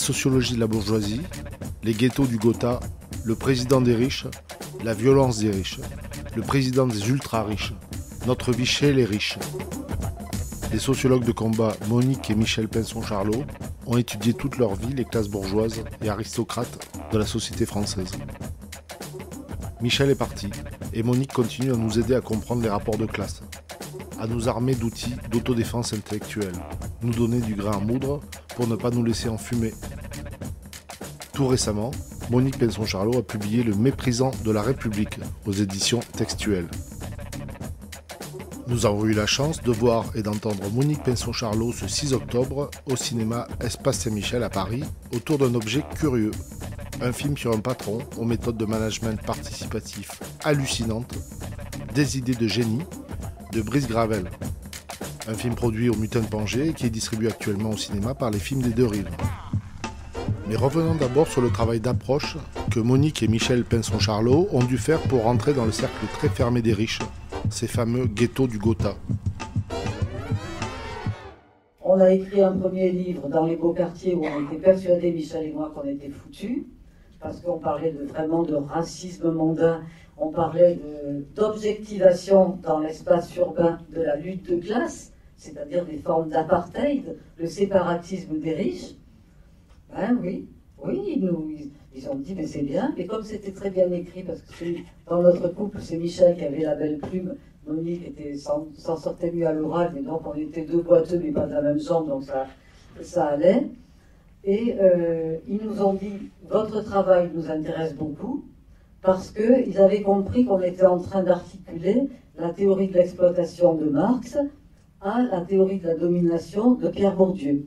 sociologie de la bourgeoisie, les ghettos du Gotha, le président des riches, la violence des riches, le président des ultra-riches, notre vie chez les riches. Les sociologues de combat Monique et Michel Pinson-Charlot ont étudié toute leur vie les classes bourgeoises et aristocrates de la société française. Michel est parti et Monique continue à nous aider à comprendre les rapports de classe, à nous armer d'outils d'autodéfense intellectuelle, nous donner du grain à moudre pour ne pas nous laisser enfumer. Tout récemment, Monique Pinson-Charlot a publié Le méprisant de la République aux éditions textuelles. Nous avons eu la chance de voir et d'entendre Monique Pinson-Charlot ce 6 octobre au cinéma Espace Saint-Michel à Paris autour d'un objet curieux. Un film sur un patron aux méthodes de management participatif hallucinantes, des idées de génie de Brice Gravel. Un film produit au Mutant Pangé qui est distribué actuellement au cinéma par les films des deux rives. Mais revenons d'abord sur le travail d'approche que Monique et Michel Pinson-Charlot ont dû faire pour rentrer dans le cercle très fermé des riches, ces fameux ghettos du Gotha. On a écrit un premier livre dans les beaux quartiers où on était persuadés, Michel et moi, qu'on était foutus, parce qu'on parlait vraiment de racisme mondain, on parlait d'objectivation dans l'espace urbain de la lutte de classe, c'est-à-dire des formes d'apartheid, le séparatisme des riches. Ben oui, oui, ils, nous, ils, ont dit, mais c'est bien. Et comme c'était très bien écrit, parce que dans notre couple, c'est Michel qui avait la belle plume, Monique était, s'en, sortait mieux à l'oral, mais donc on était deux boiteux, mais pas de la même chambre, donc ça, ça allait. Et euh, ils nous ont dit, votre travail nous intéresse beaucoup, parce qu'ils avaient compris qu'on était en train d'articuler la théorie de l'exploitation de Marx à la théorie de la domination de Pierre Bourdieu.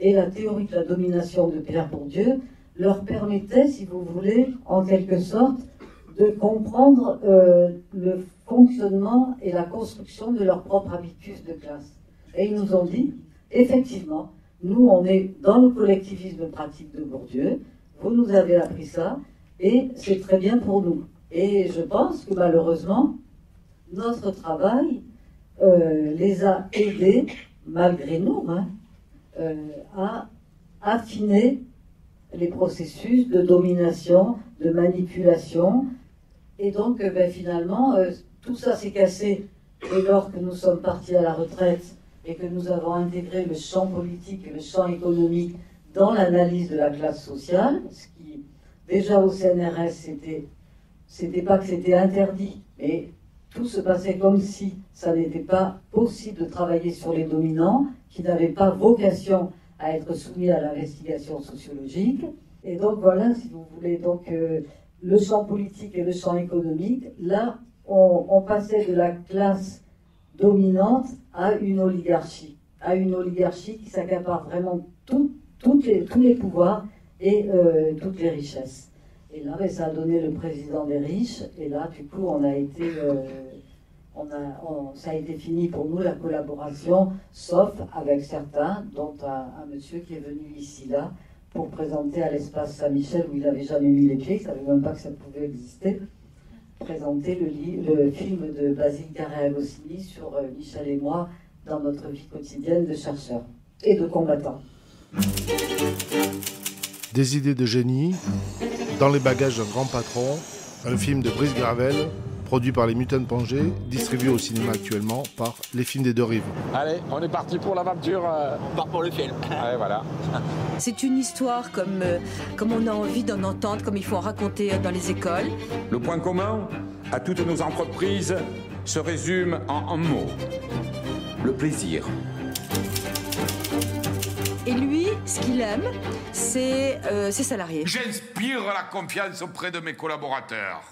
Et la théorie de la domination de Pierre Bourdieu leur permettait, si vous voulez, en quelque sorte, de comprendre euh, le fonctionnement et la construction de leur propre habitus de classe. Et ils nous ont dit, effectivement, nous, on est dans le collectivisme pratique de Bourdieu, vous nous avez appris ça, et c'est très bien pour nous. Et je pense que malheureusement, notre travail euh, les a aidés, malgré nous, hein, euh, à affiner les processus de domination, de manipulation. Et donc, euh, ben, finalement, tout ça s'est cassé dès lors que nous sommes partis à la retraite et que nous avons intégré le champ politique et le champ économique dans l'analyse de la classe sociale, ce qui, déjà au CNRS, c'était, c'était pas que c'était interdit, mais tout se passait comme si ça n'était pas possible de travailler sur les dominants, qui n'avaient pas vocation à être soumis à l'investigation sociologique. Et donc voilà, si vous voulez, donc euh, le champ politique et le champ économique, là, on, passait de la classe dominante à une oligarchie, à une oligarchie qui s'accapare vraiment tout, les, tous les pouvoirs et euh, toutes les richesses. Et là, ben, ça a donné le président des riches. Et là, du coup, on a été, euh, ça a été fini pour nous la collaboration, sauf avec certains, dont un, monsieur qui est venu ici là pour présenter à l'espace Saint-Michel où il n'avait jamais mis les pieds, il ne savait même pas que ça pouvait exister, présenter le, film de Basile Carré Agostini sur euh, Michel et moi dans notre vie quotidienne de chercheurs et de combattants. Des idées de génie, dans les bagages d'un grand patron, un film de Brice Gravel, produit par les Mutants Pangé, distribué au cinéma actuellement par Les Films des Deux Rives. Allez, on est parti pour l'aventure. Euh. On part pour le film. Allez, voilà. C'est une histoire comme, euh, comme on a envie d'en entendre, comme il faut en raconter dans les écoles. Le point commun à toutes nos entreprises se résume en un mot. Le plaisir. Et lui, ce qu'il aime, c'est euh, ses salariés. J'inspire la confiance auprès de mes collaborateurs.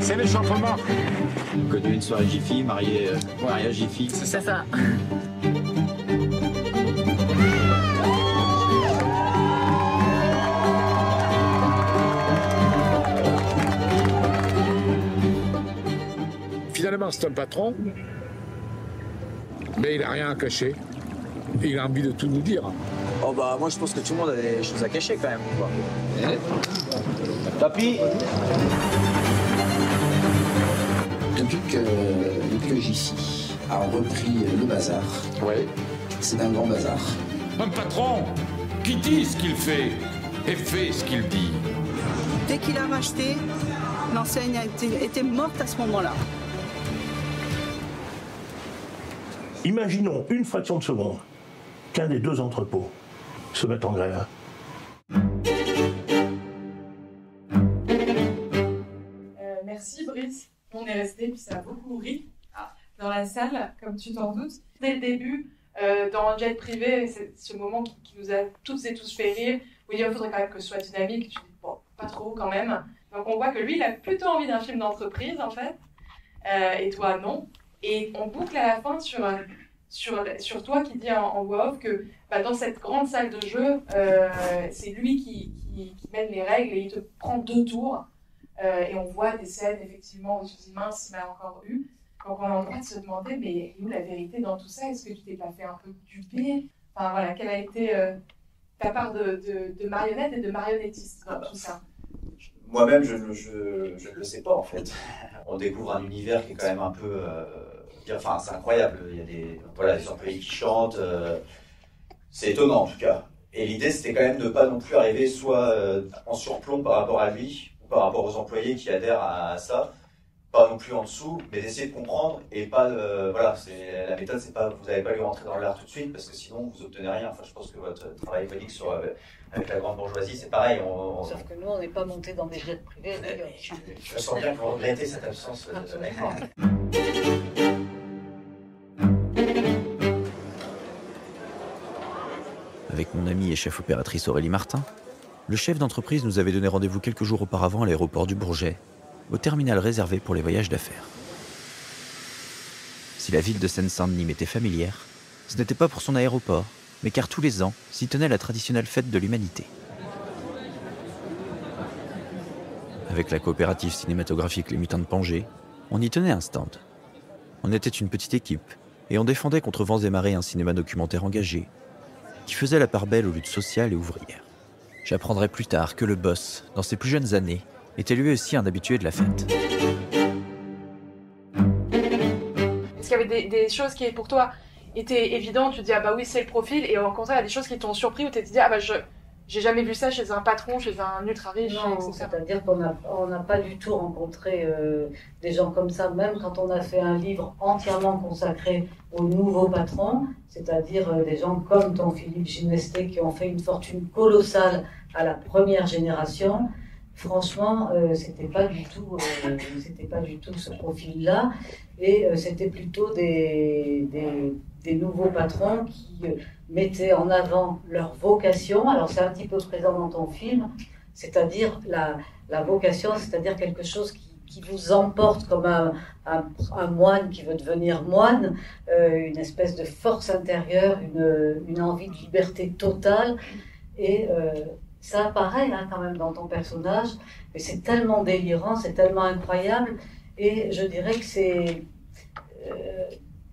C'est l'échauffement. Connu une soirée Jiffy, marié, euh, mariage Jiffy. C'est ça. Finalement, c'est un patron mais il n'a rien à cacher. Il a envie de tout nous dire. Oh bah moi je pense que tout le monde a des choses à cacher quand même. Quoi. Depuis que, depuis que JC a repris le bazar, ouais. c'est un grand bazar. Un patron qui dit ce qu'il fait et fait ce qu'il dit. Dès qu'il a racheté, l'enseigne a été, était morte à ce moment-là. Imaginons une fraction de seconde qu'un des deux entrepôts se mette en grève. Euh, merci Brice. On est resté, puis ça a beaucoup ri dans la salle, comme tu t'en doutes. Dès le début, euh, dans le jet privé, c'est ce moment qui, nous a tous et tous fait rire, où il dit, il faudrait quand même que ce soit dynamique. Tu dis, pas trop quand même. Donc on voit que lui, il a plutôt envie d'un film d'entreprise, en fait. Euh, et toi, non. Et on boucle à la fin sur, sur, toi qui dit en, en voix off que bah, dans cette grande salle de jeu, euh, c'est lui qui, qui mène les règles et il te prend deux tours. Euh, et on voit des scènes, effectivement, où tu dis, mince, il m'a encore eu. Donc on a le droit de se demander, mais où la vérité dans tout ça Est-ce que tu t'es pas fait un peu duper Enfin voilà, quelle a été euh, ta part de, de, de, marionnette et de marionnettiste dans tout ça? Moi-même, je ne je, je le sais pas en fait. On découvre un univers qui est quand même un peu... Euh, enfin, c'est incroyable. Il y a des, voilà, des employés qui chantent. Euh, c'est étonnant en tout cas. Et l'idée, c'était quand même de ne pas non plus arriver soit en surplomb par rapport à lui, par rapport aux employés qui adhèrent à, à ça pas non plus en dessous, mais d'essayer de comprendre et pas, euh, voilà, c'est la méthode, c'est pas, vous n'allez pas lui rentrer dans l'art tout de suite parce que sinon vous obtenez rien. Enfin, je pense que votre travail sur euh, avec la grande bourgeoisie, c'est pareil. On, on... Sauf que nous, on n'est pas monté dans des jets privés. Je, je, sens bien que vous regrettez cette absence de Absolument. Avec mon amie et chef opératrice Aurélie Martin, le chef d'entreprise nous avait donné rendez-vous quelques jours auparavant à l'aéroport du Bourget au terminal réservé pour les voyages d'affaires. Si la ville de Seine-Saint-Denis m'était familière, ce n'était pas pour son aéroport, mais car tous les ans s'y tenait la traditionnelle fête de l'humanité. Avec la coopérative cinématographique Les Mutins de Pangée, on y tenait un stand. On était une petite équipe, et on défendait contre vents et marées un cinéma documentaire engagé, qui faisait la part belle aux luttes sociales et ouvrières. J'apprendrai plus tard que le boss, dans ses plus jeunes années, était lui aussi un habitué de la fête. Est-ce qu'il y avait des, choses qui, pour toi, étaient évidentes Tu te dis, ah bah oui, c'est le profil, et au contraire, il y a des choses qui t'ont surpris où tu te dis, ah bah je. J'ai jamais vu ça chez un patron, chez un ultra riche, non, c'est-à-dire qu'on n'a on n'a pas du tout rencontré euh, des gens comme ça, même quand on a fait un livre entièrement consacré aux nouveaux patrons, c'est-à-dire euh, des gens comme ton Philippe Ginesté qui ont fait une fortune colossale à la première génération franchement, euh, c'était pas du tout, euh, c'était pas du tout ce profil-là, et euh, c'était plutôt des, nouveaux patrons qui euh, mettaient en avant leur vocation. Alors c'est un petit peu présent dans ton film, c'est-à-dire la, vocation, c'est-à-dire quelque chose qui, vous emporte comme un, moine qui veut devenir moine, une espèce de force intérieure, une, une envie de liberté totale, et ça apparaît hein, quand même dans ton personnage, mais c'est tellement délirant, c'est tellement incroyable, et je dirais que c'est euh,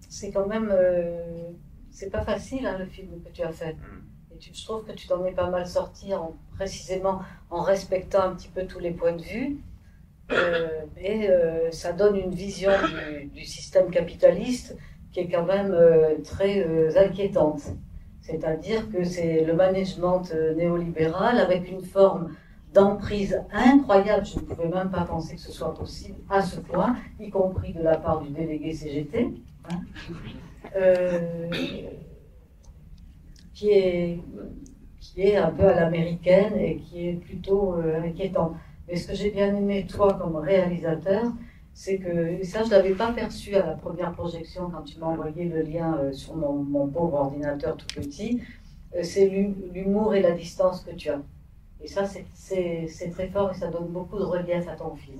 c'est quand même euh, c'est pas facile hein, le film que tu as fait. Et tu, je trouve que tu t'en es pas mal sorti en, précisément en respectant un petit peu tous les points de vue. Euh, et euh, ça donne une vision du, du, système capitaliste qui est quand même très inquiétante. C'est-à-dire que c'est le management euh, néolibéral avec une forme d'emprise incroyable. Je ne pouvais même pas penser que ce soit possible à ce point, y compris de la part du délégué CGT, hein, euh, qui, est, qui est un peu à l'américaine et qui est plutôt euh, inquiétant. Mais ce que j'ai bien aimé, toi, comme réalisateur, c'est que ça, je ne l'avais pas perçu à la première projection quand tu m'as envoyé le lien euh, sur mon, pauvre ordinateur tout petit. Euh, c'est l'humour et la distance que tu as. Et ça, c'est très fort et ça donne beaucoup de relief à ton film.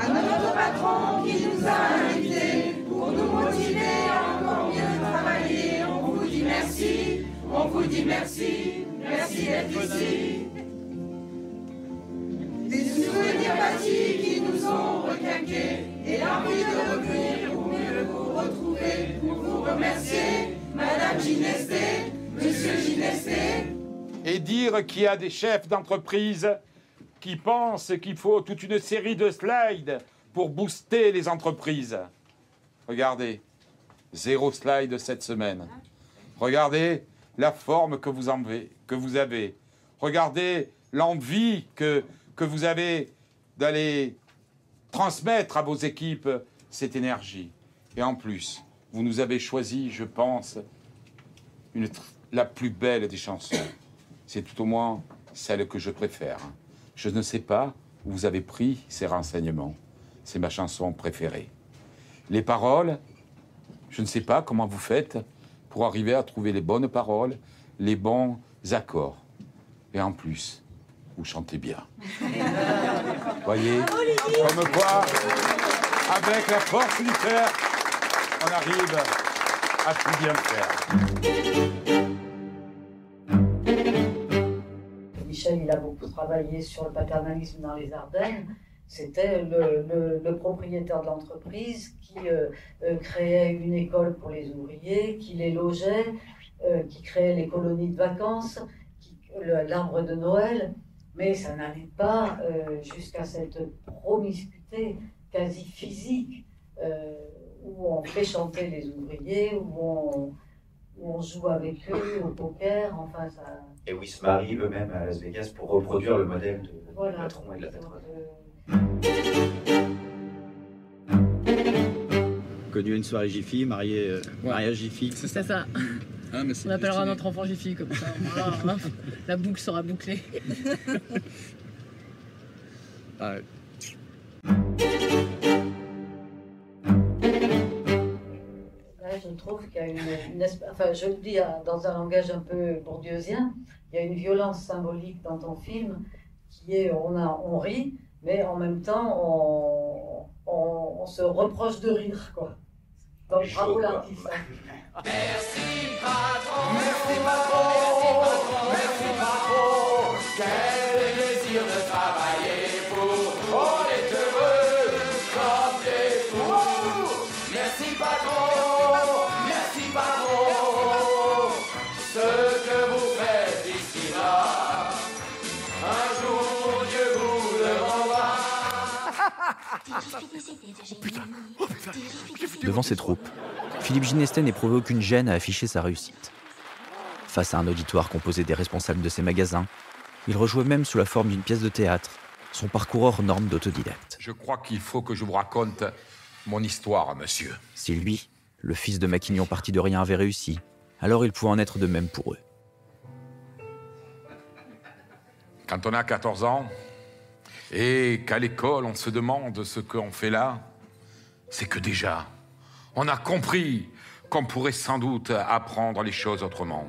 À notre patron qui nous a invités pour nous motiver à encore travailler, on vous dit merci, on vous dit merci, merci d'être ici. Des souvenirs bâtis qui nous ont requinqués et l'envie de revenir pour mieux vous retrouver, pour vous remercier, Madame Ginesté, Monsieur Ginesté. Et dire qu'il y a des chefs d'entreprise qui pensent qu'il faut toute une série de slides pour booster les entreprises. Regardez, zéro slide cette semaine. Regardez, la forme que vous, avez. Regardez l'envie que, que vous avez d'aller transmettre à vos équipes cette énergie. Et en plus, vous nous avez choisi, je pense, la plus belle des chansons. C'est tout au moins celle que je préfère. Je ne sais pas où vous avez pris ces renseignements. C'est ma chanson préférée. Les paroles, je ne sais pas comment vous faites pour arriver à trouver les bonnes paroles, les bons accords. Et en plus, vous chantez bien. Voyez Comme quoi, avec la force du cœur, on arrive à tout bien faire. Michel, il a beaucoup travaillé sur le paternalisme dans les Ardennes. C'était le, le, propriétaire de l'entreprise qui euh, euh, créait une école pour les ouvriers, qui les logeait, euh, qui créait les colonies de vacances, l'arbre de Noël. Mais ça n'allait pas jusqu'à cette promiscuité quasi physique où on fait chanter les ouvriers, où on, où on joue avec eux au poker. Enfin, ça et où ils se marient eux-mêmes à Las Vegas pour reproduire le modèle de voilà. patron et de la patronne. Connu une soirée Jiffy, marié, euh, ouais. mariage Jiffy. C'est ça. Ah, On appellera notre enfant Jiffy comme ça. Voilà, la boucle sera bouclée. ah. je trouve qu'il y a une, enfin je le dis dans un langage un peu bourdieusien, il y a une violence symbolique dans ton film qui est on, a, on rit, mais en même temps on, on, se reproche de rire. Quoi. Donc bravo l'artiste. Merci patron, merci patron, merci patron, quel plaisir de travailler pour on est heureux comme des fous. Merci patron, merci patron, ce que vous faites ici là, un jour Dieu vous le rendra. Devant ses troupes, Philippe Ginestès n'éprouvait aucune gêne à afficher sa réussite. Face à un auditoire composé des responsables de ses magasins, il rejouait même sous la forme d'une pièce de théâtre son parcours hors norme d'autodidacte. Je crois qu'il faut que je vous raconte mon histoire, monsieur. Si lui, le fils de Maquignon parti de rien, avait réussi, alors il pouvait en être de même pour eux. Quand on a 14 ans, et qu'à l'école on se demande ce qu'on fait là, c'est que déjà, on a compris qu'on pourrait sans doute apprendre les choses autrement.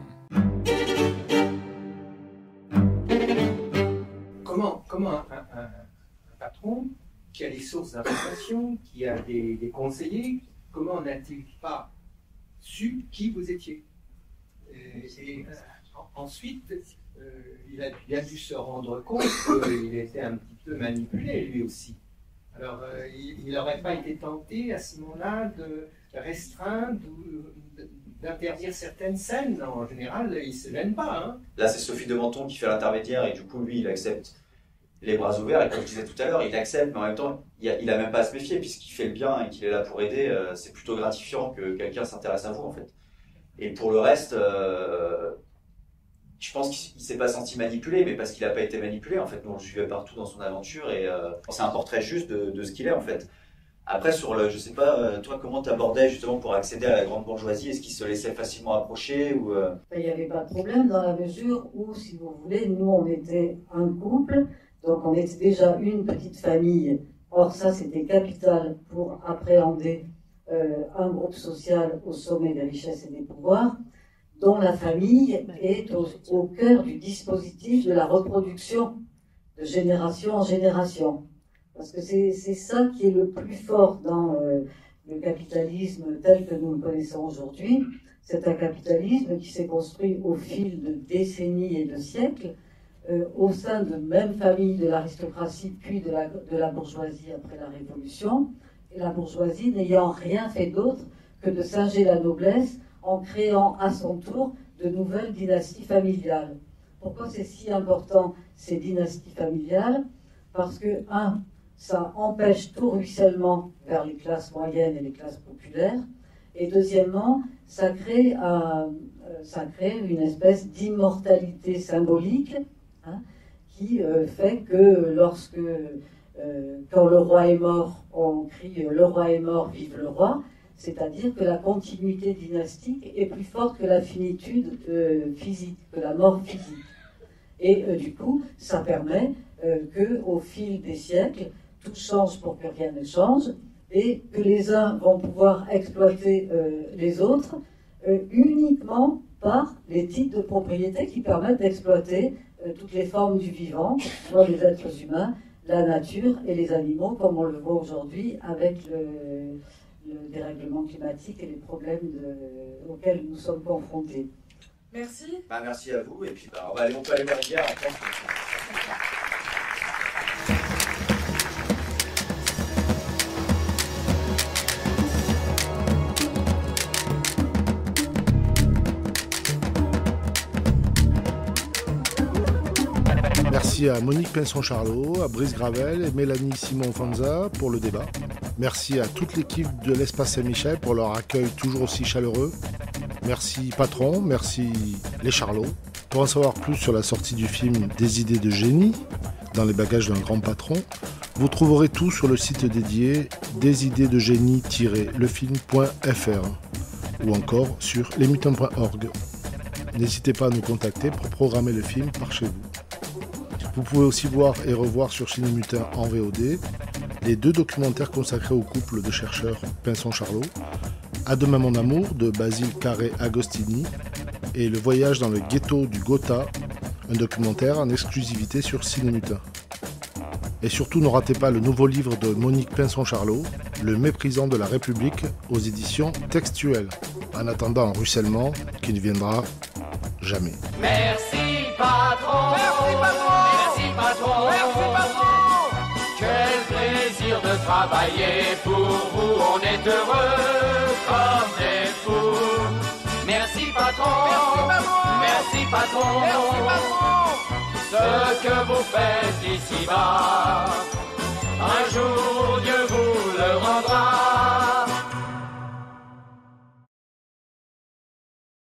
Comment, comment un, patron qui a des sources d'information, qui a des, conseillers, comment n'a-t-il pas su qui vous étiez? Et, euh, ensuite, euh, il, a, il, a, dû se rendre compte qu'il était un petit peu manipulé lui aussi. Alors, euh, il n'aurait pas été tenté à ce moment-là de restreindre d'interdire certaines scènes. En général, il ne se gêne pas. Hein. Là, c'est Sophie de Menton qui fait l'intermédiaire et du coup, lui, il accepte les bras ouverts. Et comme je disais tout à l'heure, il accepte, mais en même temps, il n'a même pas à se méfier puisqu'il fait le bien et qu'il est là pour aider. Euh, c'est plutôt gratifiant que quelqu'un s'intéresse à vous, en fait. Et pour le reste, euh, je pense qu'il s'est pas senti manipulé, mais parce qu'il n'a pas été manipulé. En fait, nous on le suivait partout dans son aventure et euh, c'est un portrait juste de, ce qu'il est en fait. Après, sur le, je sais pas, euh, toi, comment t'abordais justement pour accéder à la grande bourgeoisie? Est-ce qu'il se laissait facilement approcher ou euh? Il n'y avait pas de problème dans la mesure où, si vous voulez, nous on était un couple, donc on était déjà une petite famille. Or ça, c'était capital pour appréhender un groupe social au sommet des richesses et des pouvoirs dont la famille est au, cœur du dispositif de la reproduction de génération en génération. Parce que c'est ça qui est le plus fort dans euh, le capitalisme tel que nous le connaissons aujourd'hui. C'est un capitalisme qui s'est construit au fil de décennies et de siècles, euh, au sein de même famille de l'aristocratie puis de la, de la bourgeoisie après la Révolution, et la bourgeoisie n'ayant rien fait d'autre que de singer la noblesse en créant à son tour de nouvelles dynasties familiales. Pourquoi c'est si important ces dynasties familiales? Parce que, un, ça empêche tout ruissellement vers les classes moyennes et les classes populaires, Et deuxièmement, ça crée, euh, une espèce d'immortalité symbolique hein, qui euh, fait que lorsque, euh, quand le roi est mort, on crie le roi est mort, vive le roi, c'est-à-dire que la continuité dynastique est plus forte que la finitude euh, physique, que la mort physique. Et euh, du coup, ça permet euh, que, au fil des siècles, tout change pour que rien ne change, et que les uns vont pouvoir exploiter euh, les autres uniquement par les titres de propriété qui permettent d'exploiter toutes les formes du vivant, soit les êtres humains, la nature et les animaux, comme on le voit aujourd'hui avec le, le dérèglement climatique et les problèmes de- auxquels nous sommes confrontés. Merci. Bah, merci à vous, et puis bah, on, va aller, on peut aller bière ensemble. Merci à Monique Pinson-Charlot, à Brice Gravel et Mélanie Simon-Fanza pour le débat. Merci à toute l'équipe de l'Espace Saint-Michel pour leur accueil toujours aussi chaleureux. Merci patron, merci les Charlots. Pour en savoir plus sur la sortie du film Des idées de génie dans les bagages d'un grand patron, vous trouverez tout sur le site dédié desidéesdegénie-lefilm.fr ou encore sur lesmutants.org. N'hésitez pas à nous contacter pour programmer le film par chez vous. Vous pouvez aussi voir et revoir sur Cinémutin en VOD les deux documentaires consacrés au couple de chercheurs Pinson-Charlot, À demain mon amour de Basile Carré Agostini et Le voyage dans le ghetto du Gotha, un documentaire en exclusivité sur Cinémutin. Et surtout ne ratez pas le nouveau livre de Monique Pinson-Charlot, Le méprisant de la République aux éditions textuelles. En attendant un ruissellement qui ne viendra jamais. Merci patron Merci patron Merci patron Merci patron de travailler pour vous On est heureux comme des fous. Merci patron. Merci patron. Merci patron. Ce que vous faites ici-bas Un jour Dieu vous le rendra